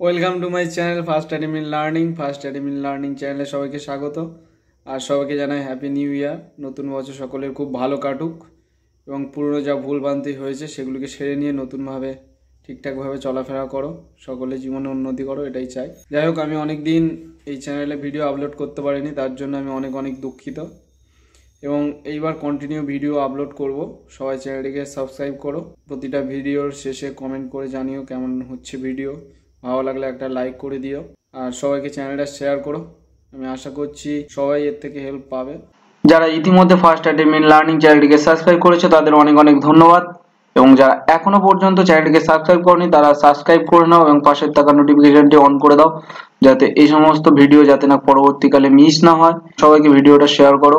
Welcome to my channel first admin learning first admin learning চ্যানেলে সবাইকে স্বাগত। আর সবাইকে জানাই হ্যাপি নিউ ইয়ার নতুন বছর সকলের খুব ভালো কাটুক এবং পুরনো যা ভুলভ্রান্তি হয়েছে সেগুলিকে সেরে নিয়ে নতুনভাবে ঠিকঠাকভাবে চলাফেরা করো। সকলে জীবনে উন্নতি করো, এটাই চাই। যাই হোক, আমি অনেক দিন এই চ্যানেলে ভিডিও আপলোড করতে পারিনি, তার জন্য আমি অনেক অনেক দুঃখিত। এবং এইবার কন্টিনিউ ভিডিও আপলোড করব। সবাই চ্যানেলটিকে সাবস্ক্রাইব করো। প্রতিটা ভিডিওর শেষে কমেন্ট করে জানিও কেমন হচ্ছে ভিডিও ভালো লাগলে একটা লাইক করে দিও। আর সবাইকে চ্যানেলটা শেয়ার করো। আমি আশা করছি সবাই এর থেকে হেল্প পাবে। যারা ইতিমধ্যে ফার্স্ট অ্যাটেমিন লার্নিং চ্যানেলটিকে সাবস্ক্রাইব করেছে, তাদের অনেক অনেক ধন্যবাদ। এবং যারা এখনও পর্যন্ত চ্যানেলটিকে সাবস্ক্রাইব করনি, তারা সাবস্ক্রাইব করে নাও এবং পাশের থাকা নোটিফিকেশনটি অন করে দাও, যাতে এই সমস্ত ভিডিও যাতে না পরবর্তীকালে মিস না হয়। সবাইকে ভিডিওটা শেয়ার করো।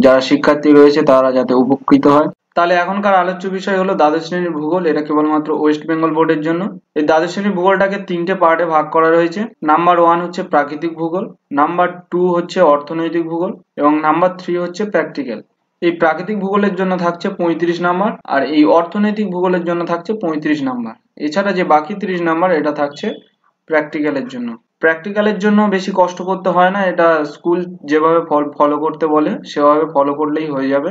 যারা শিক্ষার্থী রয়েছে, তারা যাতে উপকৃত হয়। তাহলে এখনকার আলোচ্য বিষয় হলো দ্বাদশ শ্রেণির ভূগোল। এটা কেবলমাত্র ওয়েস্ট বেঙ্গল বোর্ডের জন্য। এই দ্বাদশ শ্রেণির ভূগোলটাকে তিনটে পার্টে ভাগ করা রয়েছে। নাম্বার ওয়ান হচ্ছে প্রাকৃতিক ভূগোল নাম্বার টু হচ্ছে অর্থনৈতিক ভূগোল, এবং নাম্বার থ্রি হচ্ছে প্র্যাকটিক্যাল এই প্রাকৃতিক ভূগোলের জন্য থাকছে পঁয়ত্রিশ নাম্বার আর এই অর্থনৈতিক ভূগোলের জন্য থাকছে পঁয়ত্রিশ নাম্বার এছাড়া যে বাকি তিরিশ নাম্বার এটা থাকছে প্র্যাকটিক্যালের জন্য। প্র্যাকটিক্যালের জন্য বেশি কষ্ট করতে হয় না, এটা স্কুল যেভাবে ফলো করতে বলে, সেভাবে ফলো করলেই হয়ে যাবে।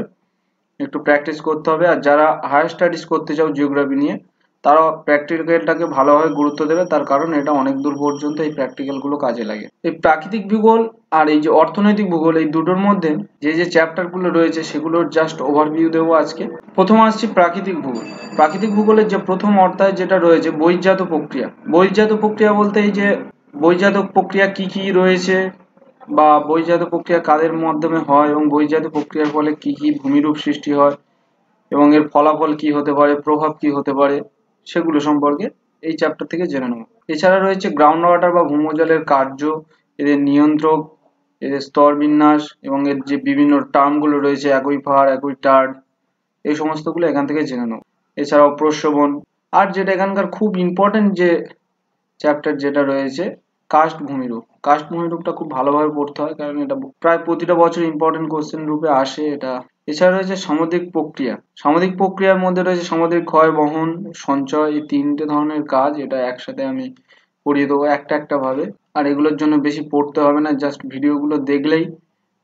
একটু প্র্যাকটিস করতে হবে। আর যারা হায়ার স্টাডিজ করতে চাও জিওগ্রাফি নিয়ে তারা প্র্যাকটিক্যালটাকে ভালোভাবে গুরুত্ব দেবে। তার কারণ এটা অনেক দূর পর্যন্ত এই প্র্যাকটিক্যালগুলো কাজে লাগে। এই প্রাকৃতিক ভূগোল আর এই যে অর্থনৈতিক ভূগোল, এই দুটোর মধ্যে যে যে চ্যাপ্টারগুলো রয়েছে, সেগুলোর জাস্ট ওভারভিউ দেবো আজকে। প্রথম আসছি প্রাকৃতিক ভূগোল। প্রাকৃতিক ভূগোলের যে প্রথম অর্থায় যেটা রয়েছে, বহির্জাত প্রক্রিয়া। বহির্জাত প্রক্রিয়া বলতে এই যে বহির্জাত প্রক্রিয়া কি কি রয়েছে বা বহির্জাত প্রক্রিয়া কাদের মাধ্যমে হয় এবং বহির্জাত প্রক্রিয়ার ফলে কি কি ভূমিরূপ সৃষ্টি হয় এবং এর ফলাফল কি হতে পারে, প্রভাব কি হতে পারে, সেগুলো সম্পর্কে এই চ্যাপ্টার থেকে জেনে নেব। এছাড়া রয়েছে গ্রাউন্ড ওয়াটার বা ভূমজলের কার্য, এদের নিয়ন্ত্রক, এদের স্তর বিন্যাস এবং এর যে বিভিন্ন টার্মগুলো রয়েছে, একই ফার একই টার্ড এই সমস্তগুলো এখান থেকে জেনে নেব। এছাড়াও প্রশ্রবণ আর যেটা এখানকার খুব ইম্পর্টেন্ট যে চ্যাপ্টার যেটা রয়েছে কাস্ট ভূমিরূপ কাস্ট ভূমিরূপটা খুব ভালোভাবে পড়তে হয়, কারণ এটা প্রায় প্রতিটা বছর ইম্পর্টেন্ট কোশ্চেন রূপে আসে এটা। এছাড়া রয়েছে সামুদ্রিক প্রক্রিয়া। সামুদ্রিক প্রক্রিয়ার মধ্যে রয়েছে সামুদ্রিক ক্ষয়, বহন, সঞ্চয়, এই তিনটে ধরনের কাজ, এটা একসাথে আমি পড়িয়ে দেবো একটা একটা ভাবে। আর এগুলোর জন্য বেশি পড়তে হবে না জাস্ট ভিডিওগুলো দেখলেই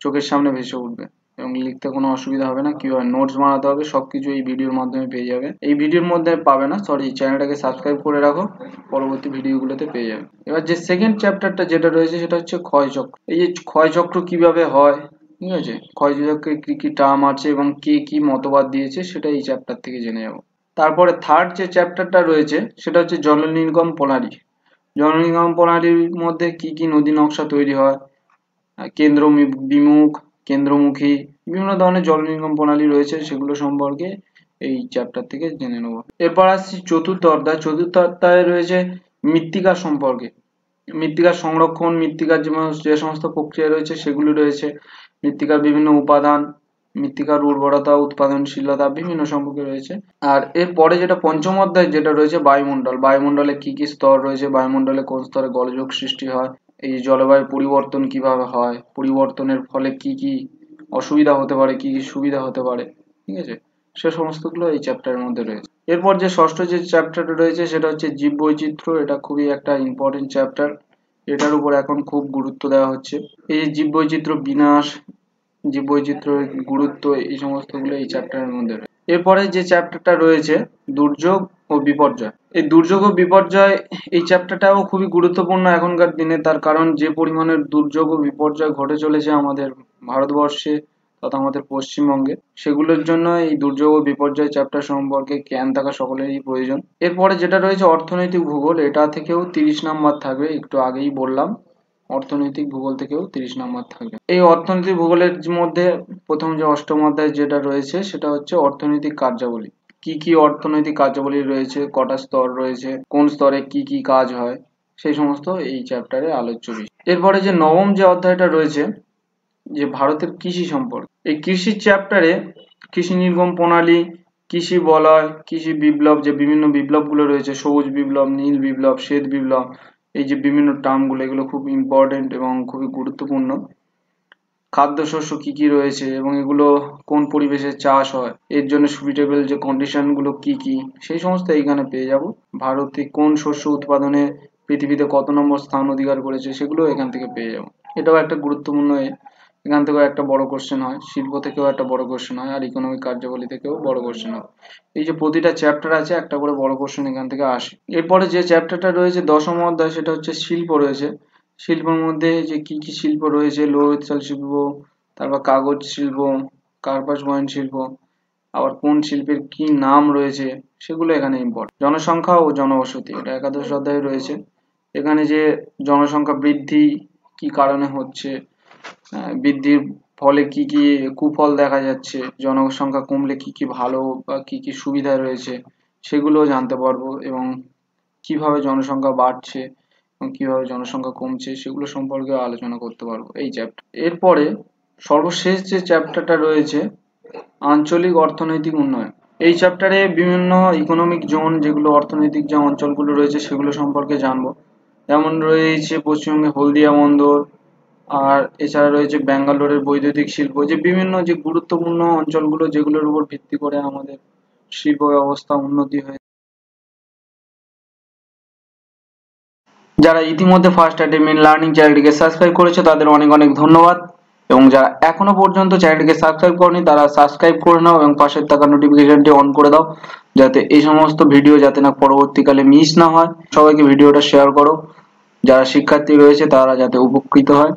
চোখের সামনে ভেসে উঠবে। এবং লিখতে কোনো অসুবিধা হবে না কীভাবে নোটস বানাতে হবে, সবকিছু এই ভিডিওর মাধ্যমে পেয়ে যাবে। এই ভিডিওর মধ্যে পাবে না সরি চ্যানেলটাকে সাবস্ক্রাইব করে রাখো, পরবর্তী ভিডিওগুলোতে পেয়ে যাবে। এবার যে সেকেন্ড চ্যাপ্টারটা যেটা রয়েছে, সেটা হচ্ছে ক্ষয়চক্র এই যে ক্ষয়চক্র কীভাবে হয়, ঠিক আছে? ক্ষয়চক্রের কি কি টার্ম আছে এবং কে কি মতবাদ দিয়েছে, সেটা এই চ্যাপ্টার থেকে জেনে যাব তারপরে থার্ড যে চ্যাপ্টারটা রয়েছে, সেটা হচ্ছে জল নির্গম প্রণালী। জল নির্গম প্রণালীর মধ্যে কি কি নদী নকশা তৈরি হয়, কেন্দ্র বিমুখ কেন্দ্রমুখী বিভিন্ন ধরনের জল নির্গম প্রণালী রয়েছে, সেগুলো সম্পর্কে এই চ্যাপ্টার থেকে জেনে নেব। এরপর আসছি চতুর্থ অধ্যায়। চতুর্থ অধ্যায়ে রয়েছে মৃত্তিকা সম্পর্কে। মৃত্তিকার সংরক্ষণ, মৃত্তিকার যেমন যে সমস্ত প্রক্রিয়া রয়েছে, সেগুলি রয়েছে। মৃত্তিকার বিভিন্ন উপাদান, মৃত্তিকার উর্বরতা, উৎপাদনশীলতা বিভিন্ন সম্পর্কে রয়েছে। আর এরপরে যেটা পঞ্চম অধ্যায়, যেটা রয়েছে বায়ুমণ্ডল। বায়ুমণ্ডলে কি কি স্তর রয়েছে? বায়ুমণ্ডলে কোন স্তরে গলযোগ সৃষ্টি হয়? এই যে জলবায়ু পরিবর্তন কীভাবে হয়, পরিবর্তনের ফলে কি কি অসুবিধা হতে পারে, কি কি সুবিধা হতে পারে, ঠিক আছে? সে সমস্তগুলো এই চ্যাপ্টারের মধ্যে রয়েছে। এরপর যে ষষ্ঠ যে চ্যাপ্টারটা রয়েছে, সেটা হচ্ছে জীব বৈচিত্র্য এটা খুবই একটা ইম্পর্টেন্ট চ্যাপ্টার এটার উপর এখন খুব গুরুত্ব দেওয়া হচ্ছে। এই যে জীব বৈচিত্র্য বিনাশ জীব বৈচিত্র্যের গুরুত্ব, এই সমস্তগুলো এই চ্যাপ্টারের মধ্যে রয়েছে। এরপরে যে চ্যাপ্টারটা রয়েছে, দুর্যোগ ও বিপর্যয়। এই দুর্যোগ ও বিপর্যয়, এই চ্যাপ্টারটাও খুবই গুরুত্বপূর্ণ এখনকার দিনে। তার কারণ যে পরিমাণের দুর্যোগ ও বিপর্যয় ঘটে চলেছে আমাদের ভারতবর্ষে তথা আমাদের পশ্চিমবঙ্গে, সেগুলোর জন্য এই দুর্যোগ ও বিপর্যয় চ্যাপ্টার সম্পর্কে জ্ঞান থাকা সকলেরই প্রয়োজন। এরপরে যেটা রয়েছে অর্থনৈতিক ভূগোল, এটা থেকেও তিরিশ নাম্বার থাকবে, একটু আগেই বললাম। অর্থনৈতিক ভূগোল থেকেও তিরিশ নাম্বার থাকবে। এই অর্থনৈতিক ভূগোলের মধ্যে প্রথম যে অষ্টম অধ্যায় যেটা রয়েছে, সেটা হচ্ছে অর্থনৈতিক কার্যাবলী। কি কি অর্থনৈতিক কার্যাবলী রয়েছে, কটা স্তর রয়েছে, কোন স্তরে কি কি কাজ হয়, সেই সমস্ত এই চ্যাপ্টারে আলোচ্য বিষয়। এরপরে যে নবম যে অধ্যায়টা রয়েছে, যে ভারতের কৃষি সম্পর্কে, এই কৃষি চ্যাপ্টারে কৃষি নির্গম প্রণালী, কৃষি বলয়, কৃষি বিপ্লব, যে বিভিন্ন বিপ্লবগুলো রয়েছে, সবুজ বিপ্লব, নীল বিপ্লব, শ্বেত বিপ্লব এই যে বিভিন্ন টার্মগুলো এগুলো খুব ইম্পর্টেন্ট এবং খুবই গুরুত্বপূর্ণ। খাদ্যশস্য কি কি রয়েছে এবং এগুলো কোন পরিবেশে চাষ হয়, এর জন্য সুইটেবল যে কন্ডিশনগুলো কি কি, সেই সমস্ত এইখানে পেয়ে যাব। ভারতে কোন শস্য উৎপাদনে পৃথিবীতে কত নম্বর স্থান অধিকার করেছে, সেগুলো এখান থেকে পেয়ে যাব। এটাও একটা গুরুত্বপূর্ণ এখান থেকেও একটা বড় কোশ্চেন হয়, শিল্প থেকেও একটা বড় কোশ্চেন হয়, আর ইকোনমিক কার্যাবলী থেকেও বড় কোশ্চেন হয়। এই যে প্রতিটা চ্যাপ্টার আছে, একটা করে বড় কোশ্চেন এখান থেকে আসে। এরপরে যে চ্যাপ্টারটা রয়েছে, দশম অধ্যায়, সেটা হচ্ছে শিল্প রয়েছে। শিল্পের মধ্যে যে কি কি শিল্প রয়েছে লৌহ শিল্প, তারপর কাগজ শিল্প, কার্পাস বয়ন শিল্প, আবার কোন শিল্পের কি নাম রয়েছে, সেগুলো এখানে ইম্পর্টেন্ট জনসংখ্যা ও জনবসতি, এটা একাদশ অধ্যায়ে রয়েছে। এখানে যে জনসংখ্যা বৃদ্ধি কি কারণে হচ্ছে বৃদ্ধির ফলে কি কি কুফল দেখা যাচ্ছে? জনসংখ্যা কমলে কি কি ভালো বা কি কি সুবিধা রয়েছে? সেগুলো জানতে পারব। এবং কীভাবে জনসংখ্যা বাড়ছে এবং কীভাবে জনসংখ্যা কমছে সেগুলো সম্পর্কে আলোচনা করতে পারব এই চ্যাপ্টার এরপরে সর্বশেষ যে চ্যাপ্টারটা রয়েছে, আঞ্চলিক অর্থনৈতিক উন্নয়ন। এই চ্যাপ্টারে বিভিন্ন ইকোনমিক জোন যেগুলো অর্থনৈতিক যে অঞ্চলগুলো রয়েছে সেগুলো সম্পর্কে জানব। যেমন রয়েছে পশ্চিমবঙ্গে হলদিয়া বন্দর আর এছাড়া রয়েছে ব্যাঙ্গালোরের বৈদ্যুতিক শিল্প, যে বিভিন্ন যে গুরুত্বপূর্ণ অঞ্চলগুলো যেগুলোর উপর ভিত্তি করে আমাদের শিল্প ব্যবস্থা উন্নতি হয়ে যারা ইতিমধ্যে ফার্স্ট অ্যাটেমিন লার্নিং চ্যানেলটিকে সাবস্ক্রাইব করেছে, তাদের অনেক অনেক ধন্যবাদ। এবং যারা এখনও পর্যন্ত চ্যানেলটিকে সাবস্ক্রাইব করেনি, তারা সাবস্ক্রাইব করে নাও এবং পাশের থাকা নোটিফিকেশনটি অন করে দাও, যাতে এই সমস্ত ভিডিও যাতে না পরবর্তীকালে মিস না হয়। সবাইকে ভিডিওটা শেয়ার করো। যারা শিক্ষার্থী রয়েছে, তারা যাতে উপকৃত হয়।